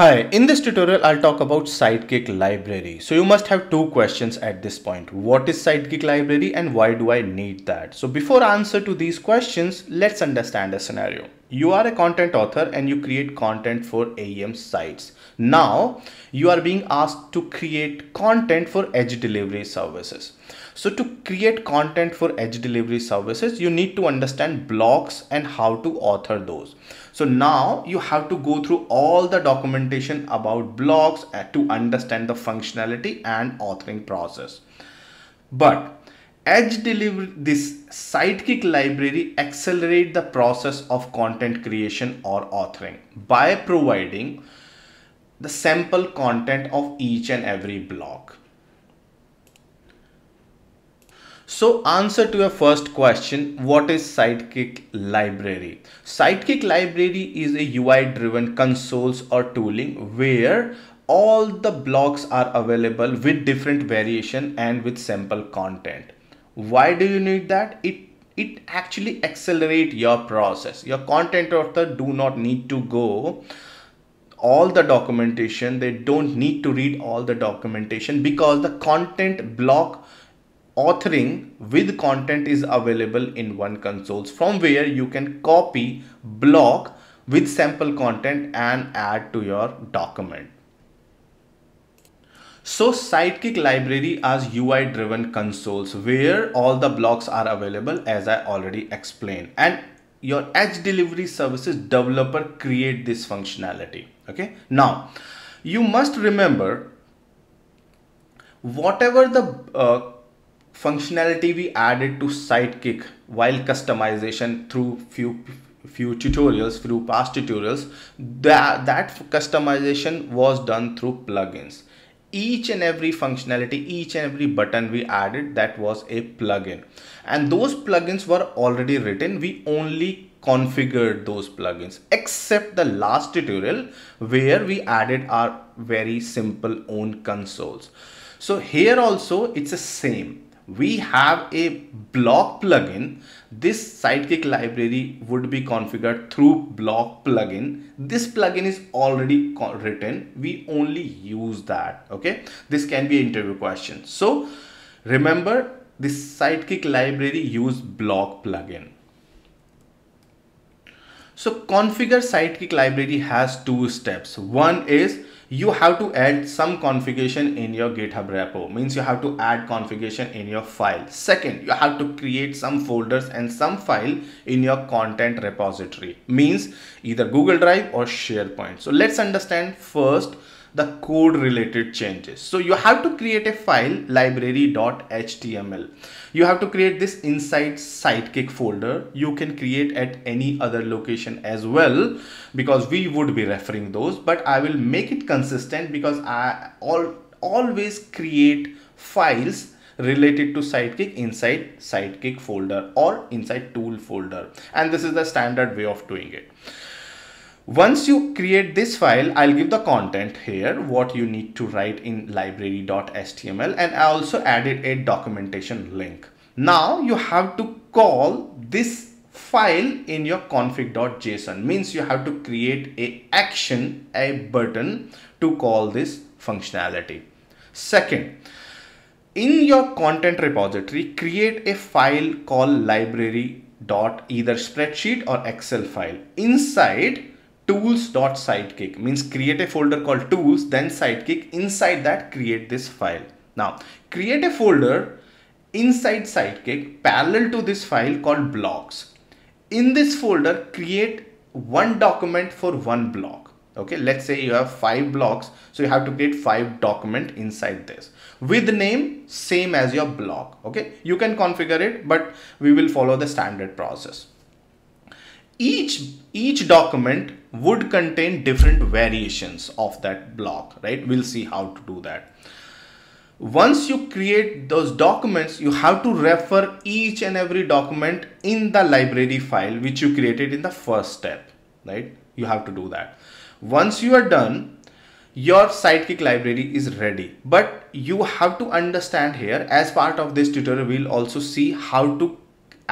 Hi, in this tutorial I'll talk about Sidekick library. So you must have two questions at this point. What is Sidekick library and why do I need that? So before answer to these questions, let's understand a scenario. You are a content author and you create content for AEM sites. Now you are being asked to create content for edge delivery services. So to create content for edge delivery services, you need to understand blocks and how to author those. So now you have to go through all the documentation about blocks uh, to understand the functionality and authoring process. But edge deliver this sidekick library accelerate the process of content creation or authoring by providing the sample content of each and every block So answer to your first question, what is Sidekick library? Sidekick library is a UI driven consoles or tooling where all the blocks are available with different variation and with sample content. Why do you need that? It it actually accelerate your process. Your content author do not need to go all the documentation. They don't need to read all the documentation because the content block authoring with content is available in one consoles from where you can copy block with sample content and add to your document. So Sidekick library as UI driven consoles where all the blocks are available as I already explained and your edge delivery services developer create this functionality. Okay. Now you must remember whatever the uh, functionality we added to Sidekick while customization through few few tutorials through past tutorials that that customization was done through plugins. Each and every functionality each and every button we added that was a plugin. And those plugins were already written. We only configured those plugins except the last tutorial where we added our very simple own consoles. So here also it's the same we have a block plugin. This sidekick library would be configured through block plugin. This plugin is already written. We only use that okay? This can be interview question. So remember this sidekick library use block plugin. So configure sidekick library has two steps. One is you have to add some configuration in your github repo. Means you have to add configuration in your file. Second you have to create some folders and some file in your content repository. Means either google drive or sharepoint. So let's understand first the code related changes. So you have to create a file library.html. You have to create this inside sidekick folder. You can create at any other location as well because we would be referring those, but I will make it consistent because I all always create files related to sidekick inside sidekick folder or inside tool folder and this is the standard way of doing it once you create this file, I'll give the content here, what you need to write in library.html and I also added a documentation link. Now you have to call this file in your config.json means you have to create a action, a button to call this functionality. Second, in your content repository, create a file called library dot either spreadsheet or excel file inside tools.sidekick means create a folder called tools then sidekick inside that create this file. Now create a folder inside sidekick parallel to this file called blocks. In this folder create one document for one block. Okay let's say you have five blocks so you have to create five document inside this. With the name same as your block. Okay you can configure it but we will follow the standard process each each document would contain different variations of that block right? We'll see how to do that. Once you create those documents you have to refer each and every document in the library file which you created in the first step right? You have to do that. Once you are done your sidekick library is ready. But you have to understand here as part of this tutorial we'll also see how to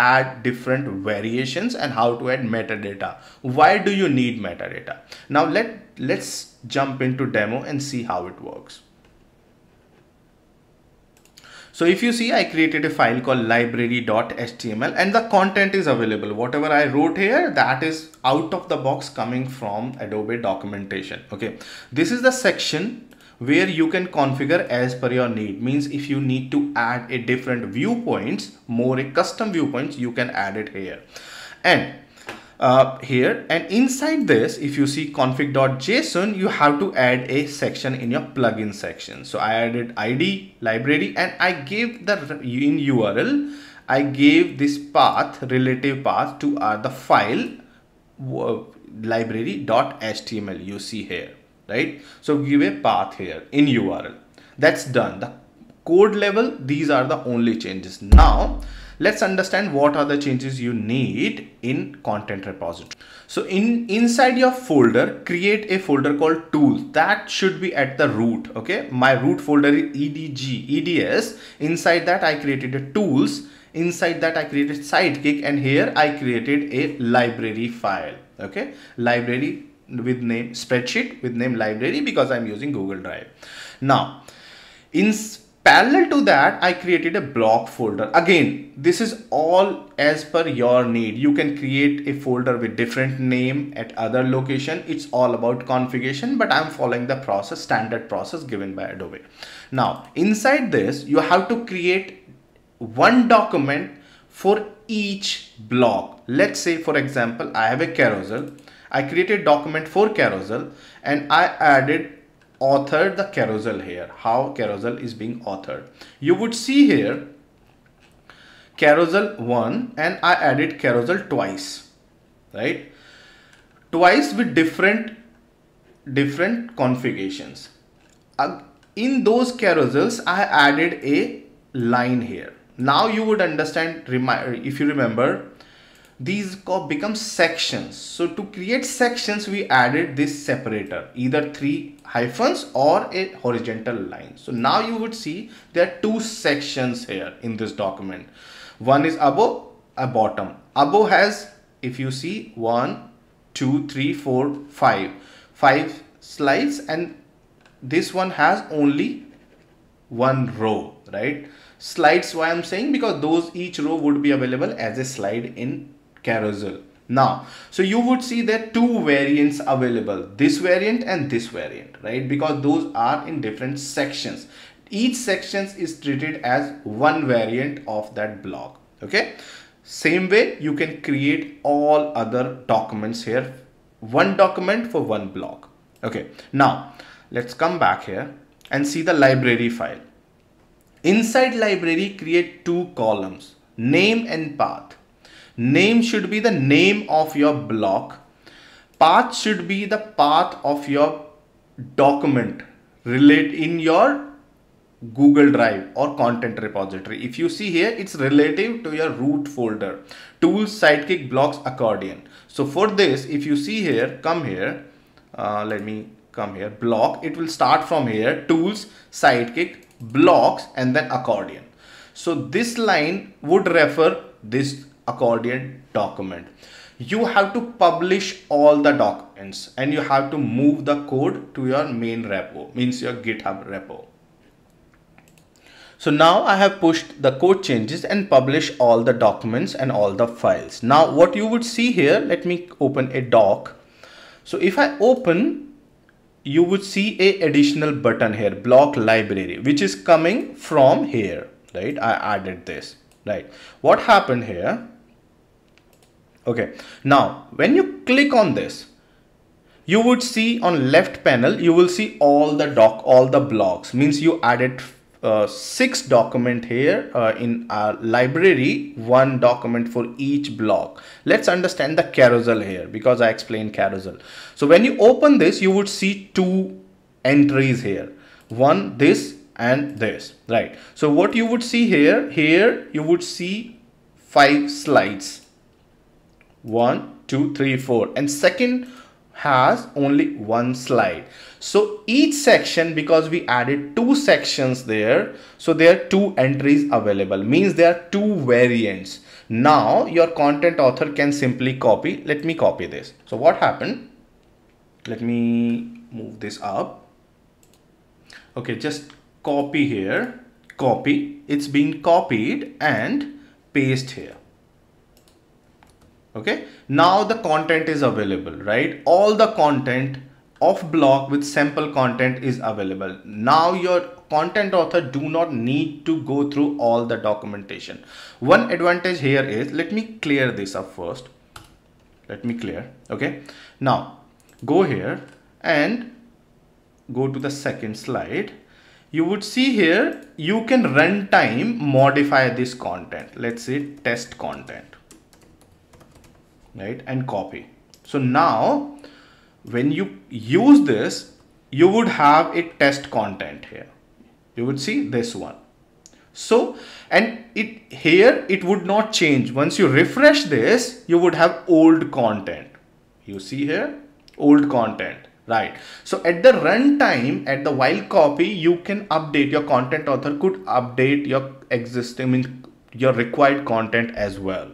add different variations and how to add metadata. Why do you need metadata? Now let, let's jump into demo and see how it works. So if you see, I created a file called library.html and the content is available. Whatever I wrote here, that is out of the box coming from Adobe documentation. Okay. This is the section where you can configure as per your need. Means if you need to add a different viewports more a custom viewports you can add it here. And uh, here and inside this if you see config.json you have to add a section in your plugin section. So i added id library and i gave the in url i gave this path relative path to uh, the file library.html you see here right? So give a path here in url that's done. The code level these are the only changes. Now let's understand what are the changes you need in content repository. So in inside your folder create a folder called tools that should be at the root okay? My root folder is edg eds inside that i created a tools. Inside that i created sidekick and here i created a library file okay? Library with name spreadsheet with name library because i'm using google drive. Now in parallel to that i created a block folder. Again this is all as per your need. You can create a folder with different name at other location. It's all about configuration but i'm following the process standard process given by adobe. Now inside this you have to create one document for each block. Let's say for example i have a carousel. I created document for carousel and i added authored the carousel here how carousel is being authored. You would see here carousel 1 and I added carousel twice right? Twice with different different configurations. In those carousels I added a line here now you would understand if you remember these become sections. So to create sections we added this separator either three hyphens or a horizontal line. So now you would see there are two sections here in this document. One is above a bottom. Above has if you see one two three four five. Five slides and this one has only one row right slides why i'm saying? Because those each row would be available as a slide in carousel. Now so you would see that two variants available this variant and this variant right? Because those are in different sections. Each section is treated as one variant of that block okay? Same way you can create all other documents here one document for one block okay? Now let's come back here and see the library file inside library create two columns name and path Name should be the name of your block. Path should be the path of your document relate in your Google Drive or content repository. If you see here, it's relative to your root folder. Tools, Sidekick, Blocks, Accordion. So for this, if you see here, come here, uh, let me come here, block, it will start from here, Tools, Sidekick, Blocks, and then Accordion. So this line would refer this accordion document you have to publish all the documents and you have to move the code to your main repo means your github repo so now I have pushed the code changes and publish all the documents and all the files. Now what you would see here, let me open a doc. So if I open, you would see a additional button here, block library, which is coming from here, right? I added this, right? What happened here? okay now when you click on this you would see on left panel you will see all the doc all the blocks means you added uh, six document here uh, in our library one document for each block. Let's understand the carousel here because i explained carousel. So when you open this you would see two entries here. One this and this right? So what you would see here here you would see five slides. One two three four. And second has only one slide. So each section, because we added two sections there, so there are two entries available, means there are two variants. Now your content author can simply copy. Let me copy this. So what happened? Let me move this up. Okay, just copy here, copy. It's been copied and paste here okay? Now the content is available right? All the content of block with sample content is available. Now your content author do not need to go through all the documentation. One advantage here is let me clear this up first. Let me clear okay? Now go here and go to the second slide. You would see here you can runtime modify this content. Let's say test content right and copy. So now when you use this you would have a test content here. You would see this one. So and it here it would not change. Once you refresh this you would have old content. You see here? Old content right. So at the runtime at the while copy you can update your content author could update your existing your required content as well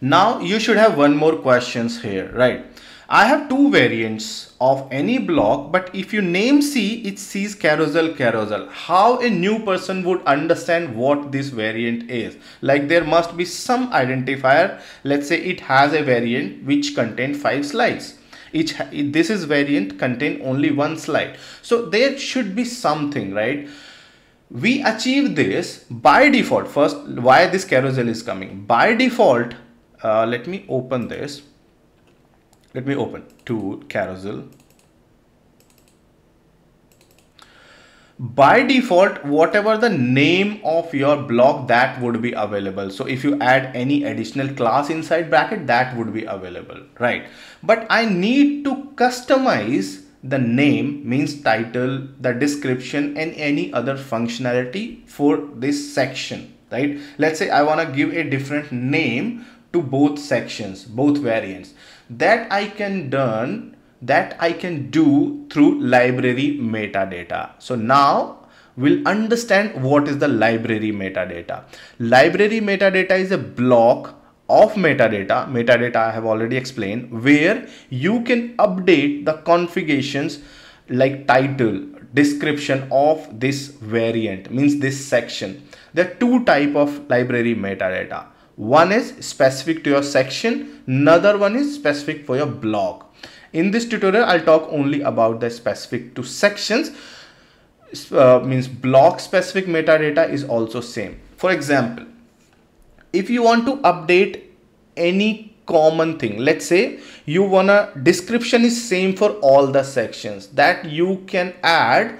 now you should have one more questions here, right? I have two variants of any block, but if you name C, it sees carousel carousel. How a new person would understand what this variant is? Like there must be some identifier. Let's say it has a variant which contain five slides. Each this is variant contain only one slide. So there should be something, right? We achieve this by default. First, why this carousel is coming? By default, uh, let me open this. Let me open. To carousel. By default whatever the name of your block that would be available. So if you add any additional class inside bracket that would be available right? But i need to customize the name means title the description and any other functionality for this section right? Let's say i want to give a different name to both sections, both variants. That I can done, that I can do through library metadata. So now we'll understand what is the library metadata. Library metadata is a block of metadata, metadata I have already explained, where you can update the configurations like title, description of this variant, means this section. There are two type of library metadata one is specific to your section, another one is specific for your block. In this tutorial, I'll talk only about the specific to sections. Uh, means block specific metadata is also same. For example, if you want to update any common thing let's say you wanna description is same for all the sections that you can add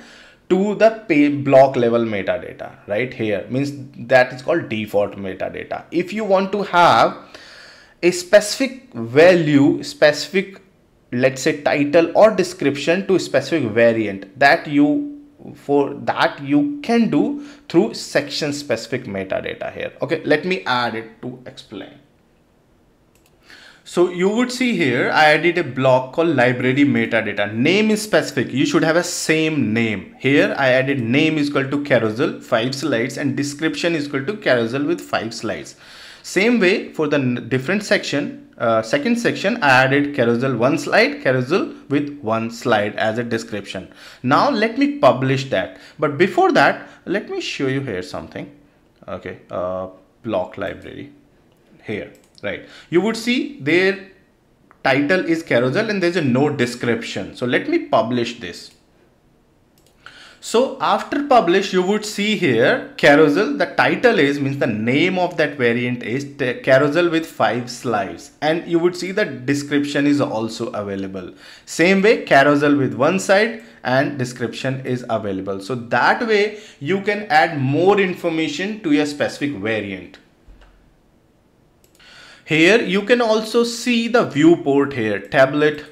to the pay block level metadata right here. Means that is called default metadata. If you want to have a specific value specific let's say title or description to specific variant that you for that you can do through section specific metadata here. Okay let me add it to explain so you would see here, I added a block called library metadata. Name is specific. You should have a same name. Here I added name is equal to carousel, five slides and description is equal to carousel with five slides. Same way for the different section, uh, second section, I added carousel one slide, carousel with one slide as a description. Now let me publish that. But before that, let me show you here something. Okay, uh, block library here right. You would see their title is carousel and there's a no description. So let me publish this. So after publish you would see here carousel the title is means the name of that variant is carousel with five slides. And you would see the description is also available. Same way carousel with one side and description is available. So that way you can add more information to your specific variant here you can also see the viewport here, tablet,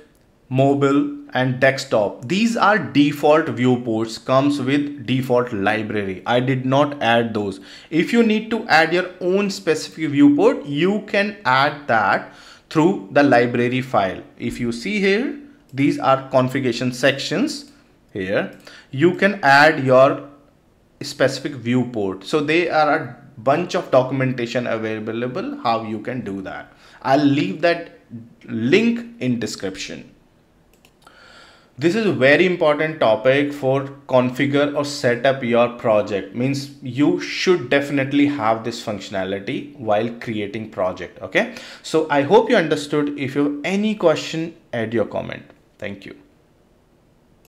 mobile and desktop. These are default viewports comes with default library. I did not add those. If you need to add your own specific viewport, you can add that through the library file. If you see here, these are configuration sections here. You can add your specific viewport. So they are a bunch of documentation available how you can do that. I'll leave that link in description. This is a very important topic for configure or set up your project means you should definitely have this functionality while creating project. Okay. So I hope you understood. If you have any question, add your comment. Thank you.